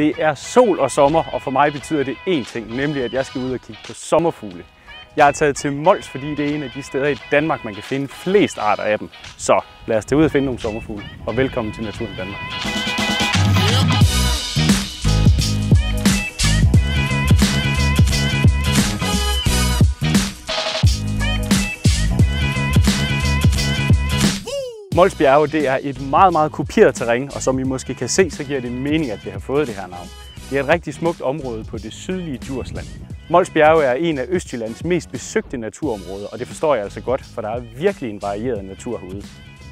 Det er sol og sommer, og for mig betyder det én ting, nemlig at jeg skal ud og kigge på sommerfugle. Jeg er taget til Mols, fordi det er en af de steder i Danmark, man kan finde flest arter af dem. Så lad os tage ud og finde nogle sommerfugle, og velkommen til Naturen Danmark. Mols Bjerge det er et meget, meget kopieret terræn, og som I måske kan se, så giver det mening, at det har fået det her navn. Det er et rigtig smukt område på det sydlige Djursland. Mols Bjerge er en af Østjyllands mest besøgte naturområder, og det forstår jeg altså godt, for der er virkelig en varieret natur herude.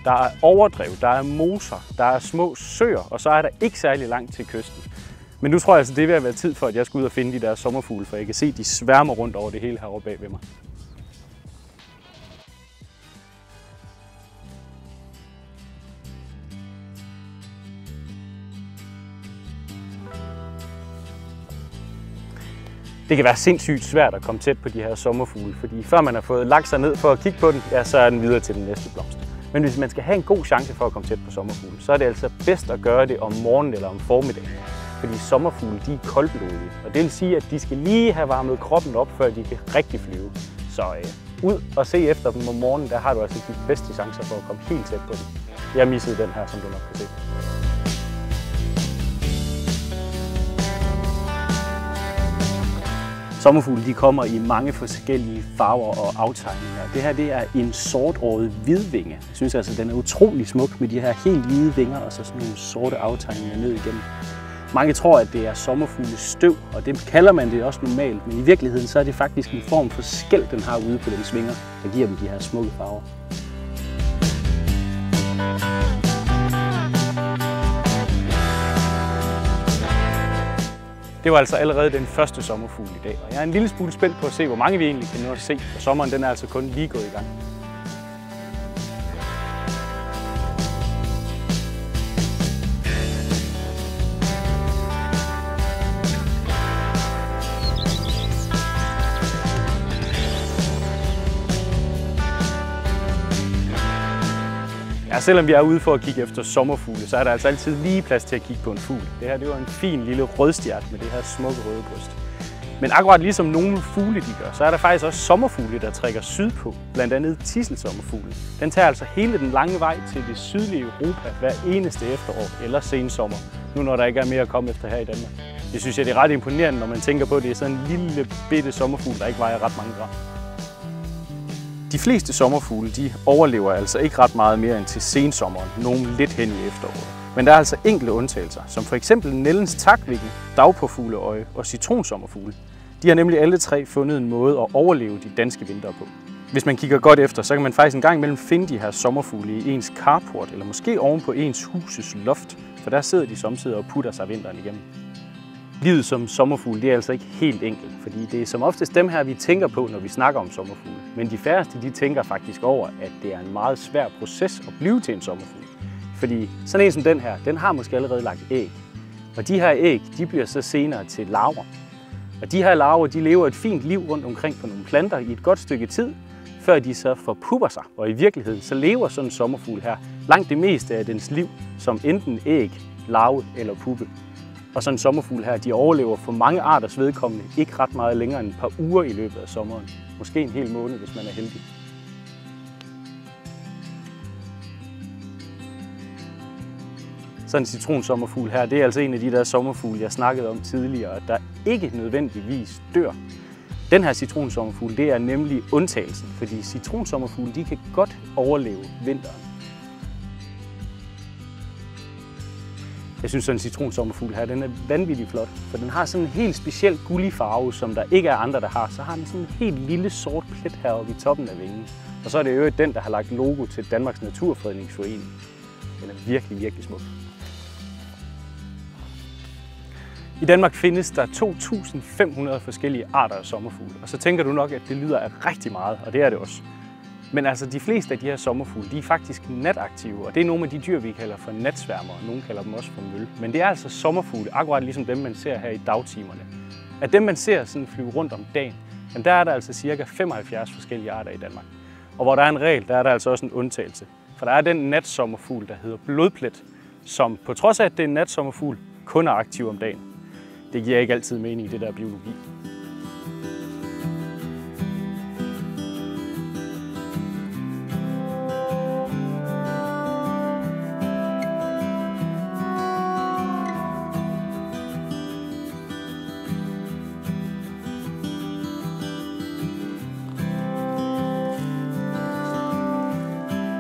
Der er overdrev, der er moser, der er små søer, og så er der ikke særlig langt til kysten. Men nu tror jeg altså, det er ved at være tid for, at jeg skal ud og finde de der sommerfugle, for jeg kan se, de sværmer rundt over det hele heroppe bag ved mig. Det kan være sindssygt svært at komme tæt på de her sommerfugle, fordi før man har fået lagt sig ned for at kigge på den, ja, så er den videre til den næste blomst. Men hvis man skal have en god chance for at komme tæt på sommerfugle, så er det altså bedst at gøre det om morgenen eller om formiddagen. Fordi sommerfugle de er koldblodige, og det vil sige, at de skal lige have varmet kroppen op, før de kan rigtig flyve. Så øh, ud og se efter dem om morgenen, der har du altså de bedste chancer for at komme helt tæt på dem. Jeg missede den her, som du nok kan se. Sommerfugle de kommer i mange forskellige farver og aftegninger. Det her det er en sortåret hvidvinge. Jeg synes altså, den er utrolig smuk med de her helt hvide vinger og så sådan nogle sorte aftegninger ned igennem. Mange tror, at det er sommerfugles støv, og det kalder man det også normalt, men i virkeligheden så er det faktisk en form for skæld, den har ude på dens vinger, der giver dem de her smukke farver. Det var altså allerede den første sommerfugl i dag, og jeg er en lille smule spændt på at se, hvor mange vi egentlig kan nå at se, for sommeren den er altså kun lige gået i gang. Ja, selvom vi er ude for at kigge efter sommerfugle, så er der altså altid lige plads til at kigge på en fugl. Det her det var en fin lille rødstjert med det her smukke røde bryst. Men akkurat ligesom nogle fugle de gør, så er der faktisk også sommerfugle, der trækker sydpå. Blandt andet tisselsommerfuglen. Den tager altså hele den lange vej til det sydlige Europa hver eneste efterår eller sensommer, nu når der ikke er mere at komme efter her i Danmark. Det synes jeg det er ret imponerende, når man tænker på, at det er sådan en lille bitte sommerfugl, der ikke vejer ret mange gram. De fleste sommerfugle de overlever altså ikke ret meget mere end til sensommeren, nogen lidt hen i efteråret. Men der er altså enkelte undtagelser, som for eksempel Nellens takvikken, dagpåfugleøje og citronsommerfugle. De har nemlig alle tre fundet en måde at overleve de danske vintre på. Hvis man kigger godt efter, så kan man faktisk en gang imellem finde de her sommerfugle i ens carport, eller måske oven på ens huses loft, for der sidder de samtidig og putter sig vinteren igennem. Livet som sommerfugl det er altså ikke helt enkelt, fordi det er som oftest dem her, vi tænker på, når vi snakker om sommerfugle. Men de færreste de tænker faktisk over, at det er en meget svær proces at blive til en sommerfugl. Fordi sådan en som den her, den har måske allerede lagt æg. Og de her æg, de bliver så senere til larver. Og de her larver, de lever et fint liv rundt omkring på nogle planter i et godt stykke tid, før de så forpupper sig. Og i virkeligheden, så lever sådan en sommerfugl her langt det meste af dens liv som enten æg, larve eller puppe. Og sådan en sommerfugl her, de overlever for mange arters vedkommende ikke ret meget længere end et par uger i løbet af sommeren. Måske en hel måned, hvis man er heldig. Sådan en citronsommerfugl her, det er altså en af de der sommerfugle, jeg snakkede om tidligere, der ikke nødvendigvis dør. Den her citronsommerfugl, det er nemlig undtagelsen, fordi citronsommerfugle, de kan godt overleve vinteren. Jeg synes, sådan en citronsommerfugl her, den er vanvittig flot, for den har sådan en helt speciel gullig farve, som der ikke er andre, der har. Så har den sådan en helt lille sort plet heroppe i toppen af vingen. Og så er det jo den, der har lagt logo til Danmarks Naturfredningsforening. Den er virkelig, virkelig smuk. I Danmark findes der 2.500 forskellige arter af sommerfugle, og så tænker du nok, at det lyder af rigtig meget, og det er det også. Men altså, de fleste af de her sommerfugle, de er faktisk nataktive, og det er nogle af de dyr, vi kalder for natsværmer, og nogle kalder dem også for møl. Men det er altså sommerfugle, akkurat ligesom dem, man ser her i dagtimerne. Af dem, man ser sådan flyve rundt om dagen, jamen der er der altså cirka 75 forskellige arter i Danmark. Og hvor der er en regel, der er der altså også en undtagelse. For der er den natsommerfugl, der hedder blodplet, som på trods af, at det er en natsommerfugl, kun er aktiv om dagen. Det giver ikke altid mening i det der biologi.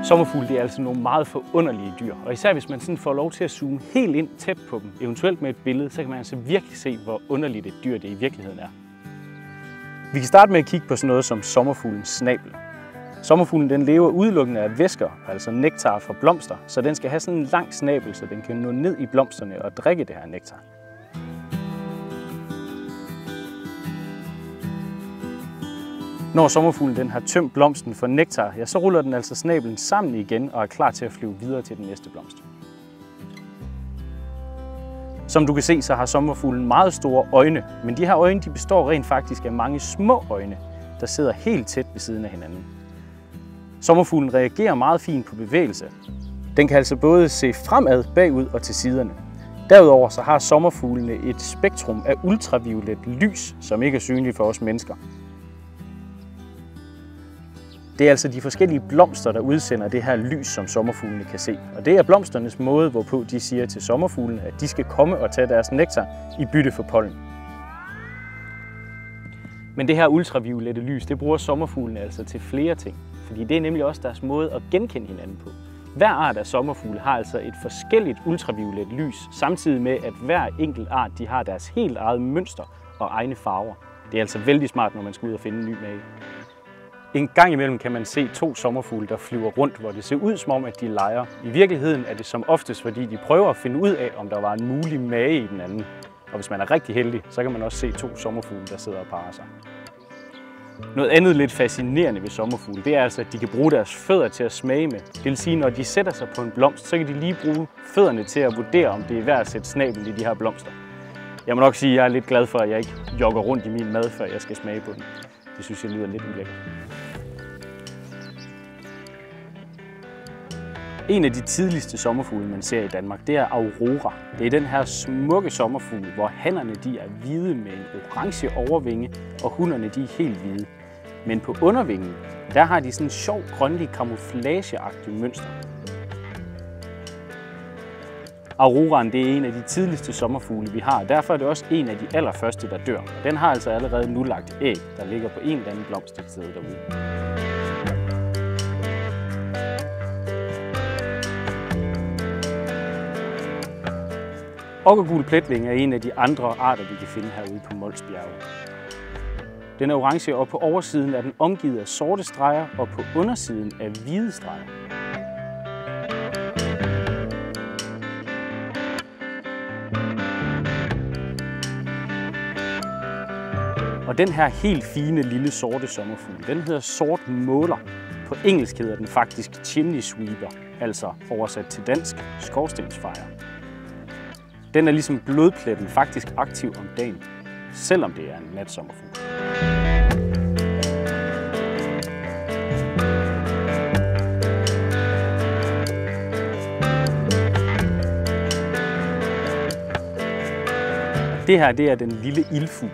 Sommerfugle det er altså nogle meget forunderlige dyr, og især hvis man sådan får lov til at zoome helt ind tæt på dem, eventuelt med et billede, så kan man altså virkelig se, hvor underligt et dyr det i virkeligheden er. Vi kan starte med at kigge på sådan noget som sommerfuglens snabel. Sommerfuglen den lever udelukkende af væsker, altså nektar fra blomster, så den skal have sådan en lang snabel, så den kan nå ned i blomsterne og drikke det her nektar. Når sommerfuglen den har tømt blomsten for nektar, ja, så ruller den altså snablen sammen igen og er klar til at flyve videre til den næste blomst. Som du kan se, så har sommerfuglen meget store øjne, men de her øjne de består rent faktisk af mange små øjne, der sidder helt tæt ved siden af hinanden. Sommerfuglen reagerer meget fint på bevægelse. Den kan altså både se fremad, bagud og til siderne. Derudover så har sommerfuglene et spektrum af ultraviolet lys, som ikke er synligt for os mennesker. Det er altså de forskellige blomster, der udsender det her lys, som sommerfuglene kan se. Og det er blomsternes måde, hvorpå de siger til sommerfuglene, at de skal komme og tage deres nektar i bytte for pollen. Men det her ultraviolette lys, det bruger sommerfuglene altså til flere ting. Fordi det er nemlig også deres måde at genkende hinanden på. Hver art af sommerfugle har altså et forskelligt ultraviolet lys, samtidig med at hver enkelt art de har deres helt eget mønster og egne farver. Det er altså vældig smart, når man skal ud og finde en ny mage. En gang imellem kan man se to sommerfugle, der flyver rundt, hvor det ser ud som om, at de leger. I virkeligheden er det som oftest, fordi de prøver at finde ud af, om der var en mulig mage i den anden. Og hvis man er rigtig heldig, så kan man også se to sommerfugle, der sidder og parer sig. Noget andet lidt fascinerende ved sommerfugle, det er altså, at de kan bruge deres fødder til at smage med. Det vil sige, når de sætter sig på en blomst, så kan de lige bruge fødderne til at vurdere, om det er værd at sætte snabel i de her blomster. Jeg må nok sige, at jeg er lidt glad for, at jeg ikke jogger rundt i min mad, før jeg skal smage på den. Det synes jeg lyder lidt ulækkert. En af de tidligste sommerfugle, man ser i Danmark, det er Aurora. Det er den her smukke sommerfugl, hvor hannerne de er hvide med en orange overvinge, og hunderne de er helt hvide. Men på undervingen, der har de sådan en sjov grønlig kamuflageagtig mønster. Auroraen det er en af de tidligste sommerfugle, vi har, og derfor er det også en af de allerførste, der dør. Den har altså allerede nu lagt æg, der ligger på en eller anden blomst derude. Okkergul pletling er en af de andre arter, vi kan finde herude på Molsbjerget. Den er orange, og på oversiden er den omgivet af sorte streger, og på undersiden af hvide streger. Og den her helt fine lille sorte sommerfugl, den hedder sort måler. På engelsk hedder den faktisk chimney sweeper, altså oversat til dansk skorstensfejer. Den er ligesom blodpletten faktisk aktiv om dagen, selvom det er en natsommerfugl. Det her det er den lille ildfugl.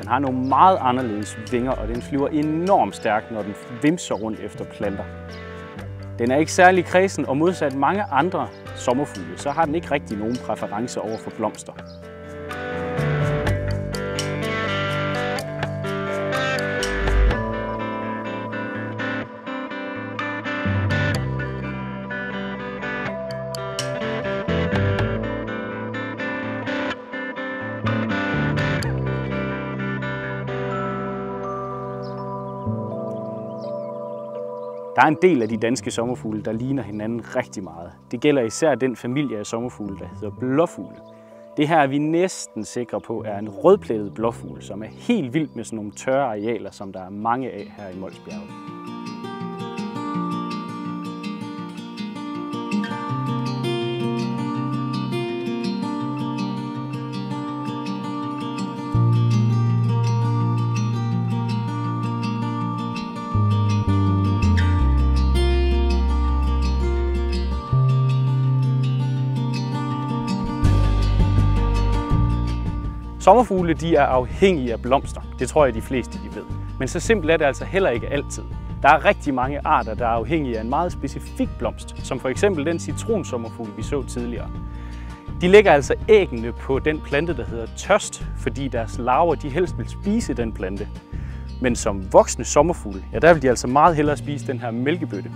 Den har nogle meget anderledes vinger, og den flyver enormt stærkt, når den vimser rundt efter planter. Den er ikke særlig kredsen, og modsat mange andre sommerfugle, så har den ikke rigtig nogen præference over for blomster. Der er en del af de danske sommerfugle, der ligner hinanden rigtig meget. Det gælder især den familie af sommerfugle, der hedder blåfugle. Det her er vi næsten sikre på er en rødplettet blåfugl, som er helt vild med sådan nogle tørre arealer, som der er mange af her i Molsbjerget. Sommerfugle de er afhængige af blomster. Det tror jeg, de fleste de ved. Men så simpelt er det altså heller ikke altid. Der er rigtig mange arter, der er afhængige af en meget specifik blomst, som for eksempel den citronsommerfugl, vi så tidligere. De lægger altså æggene på den plante, der hedder tørst, fordi deres larver de helst vil spise den plante. Men som voksne sommerfugle, ja, der vil de altså meget hellere spise den her mælkebøtte.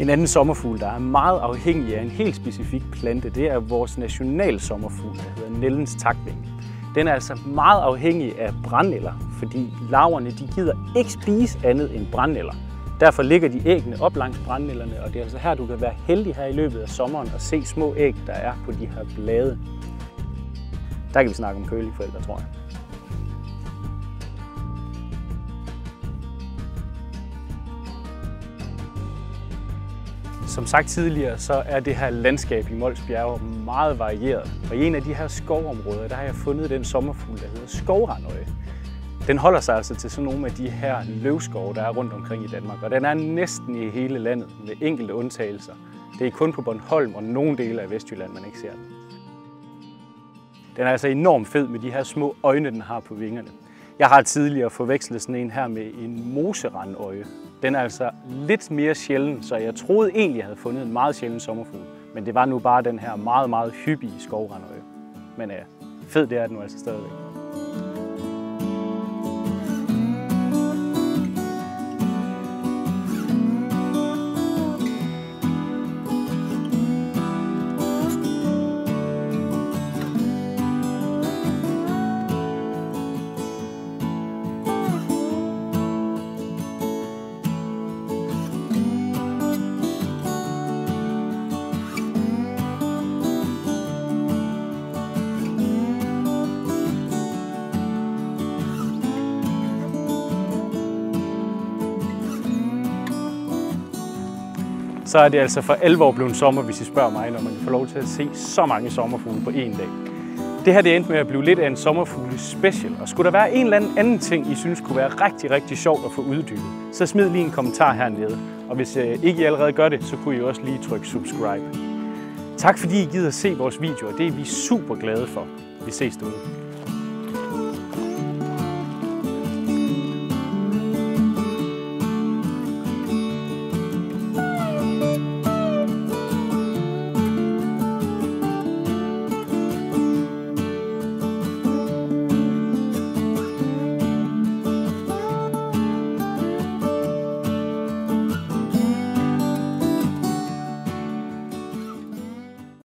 En anden sommerfugl, der er meget afhængig af en helt specifik plante, det er vores national sommerfugl, der hedder Nellens takving. Den er altså meget afhængig af brændenælder, fordi larverne de gider ikke spise andet end brændenælder. Derfor ligger de æggene op langs brændenælderne, og det er altså her, du kan være heldig her i løbet af sommeren og se små æg, der er på de her blade. Der kan vi snakke om kølige forældre, tror jeg. Som sagt tidligere, så er det her landskab i Mols Bjerge meget varieret. Og i en af de her skovområder, der har jeg fundet den sommerfugl, der hedder skovrandøje. Den holder sig altså til sådan nogle af de her løvskove, der er rundt omkring i Danmark. Og den er næsten i hele landet, med enkelte undtagelser. Det er kun på Bornholm og nogle dele af Vestjylland, man ikke ser den. Den er altså enormt fed med de her små øjne, den har på vingerne. Jeg har tidligere forvekslet sådan en her med en moserandøje. Den er altså lidt mere sjælden, så jeg troede egentlig, jeg havde fundet en meget sjælden sommerfugl. Men det var nu bare den her meget, meget hyppige skovrandøje. Men ja, fed det er den nu altså stadigvæk. Så er det altså for alvor blevet sommer, hvis I spørger mig, når man kan få lov til at se så mange sommerfugle på én dag. Det her det endte med at blive lidt af en sommerfugle special, og skulle der være en eller anden anden ting, I synes kunne være rigtig, rigtig sjovt at få uddybet, så smid lige en kommentar hernede. Og hvis øh, ikke I allerede gør det, så kunne I også lige trykke subscribe. Tak fordi I gider at se vores videoer, det er vi super glade for. Vi ses derude.